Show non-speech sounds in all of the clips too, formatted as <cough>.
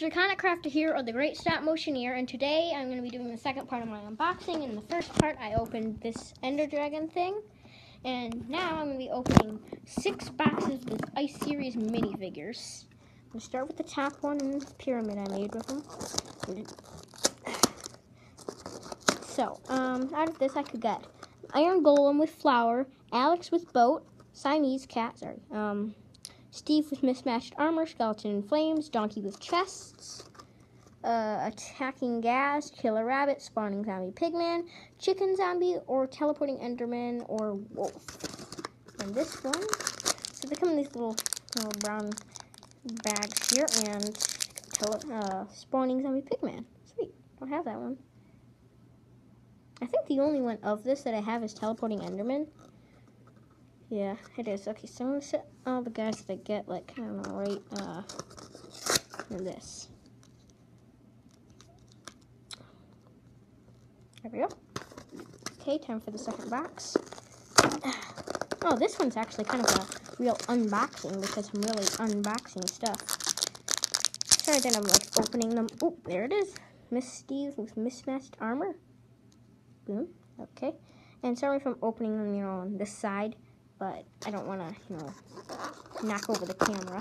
Draconic Crafter here, or the Great Stop Motioneer, and today I'm going to be doing the second part of my unboxing. In the first part, I opened this Ender Dragon thing, and now I'm going to be opening six boxes of Ice Series minifigures. I'm going to start with the top one in this pyramid I made with them. So, um, out of this I could get Iron Golem with Flower, Alex with Boat, Siamese Cat, sorry, um, Steve with mismatched armor, skeleton in flames, donkey with chests, uh, attacking ghast, killer rabbit, spawning zombie pigman, chicken zombie, or teleporting enderman, or wolf. And this one, so they come in these little, little brown bags here, and tele, uh, spawning zombie pigman. Sweet, don't have that one. I think the only one of this that I have is teleporting enderman. Yeah, it is. Okay, so I'm gonna set all the guys that I get like kind don't right uh in this. There we go. Okay, time for the second box. <clears throat> Oh, this one's actually kind of a real unboxing because I'm really unboxing stuff. Sorry that I'm like opening them. Oh, there it is. Miss Steve with mismatched armor. Boom. Okay. And sorry if I'm opening them, you know, on this side but I don't want to, you know, knock over the camera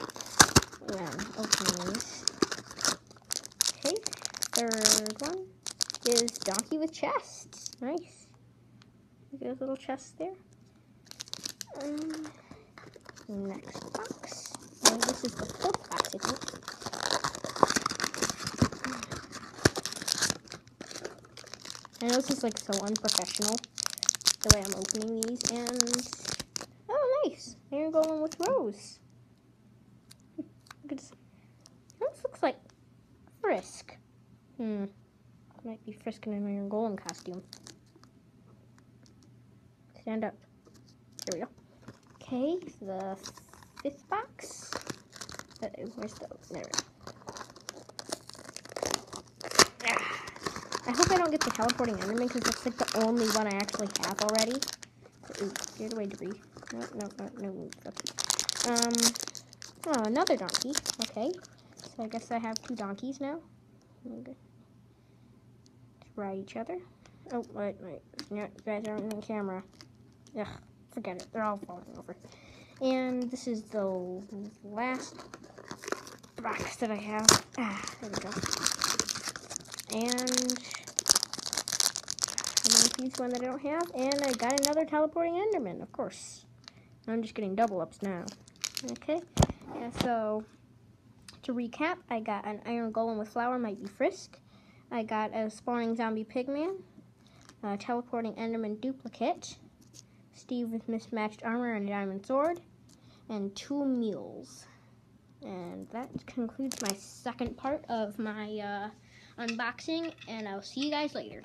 when opening these. Okay, third one is Donkey with Chest. Nice. Look at those little chest there. Um, next box. And this is the fourth box, I think. I know this is like so unprofessional the way I'm opening these and nice. Iron Golem with Rose. this. looks like Frisk. Hmm. Might be Frisk in Iron Golem costume. Stand up. Here we go. Okay, the fifth box. Uh, where's the... There we go. I hope I don't get the teleporting enderman because that's like the only one I actually have already. Ooh, get away debris. No, no, no, no. Okay. Um, oh, another donkey. Okay. So I guess I have two donkeys now. Okay. Ride each other. Oh, wait, wait. No, you guys aren't the camera. Ugh, forget it. They're all falling over. And this is the last box that I have. Ah, there we go. And one one that I don't have. And I got another teleporting Enderman, of course. I'm just getting double ups now. Okay, yeah, so to recap, I got an Iron Golem with Flower, might be Frisk. I got a Spawning Zombie Pigman, a Teleporting Enderman Duplicate, Steve with Mismatched Armor and a Diamond Sword, and two mules. And that concludes my second part of my uh, unboxing, and I'll see you guys later.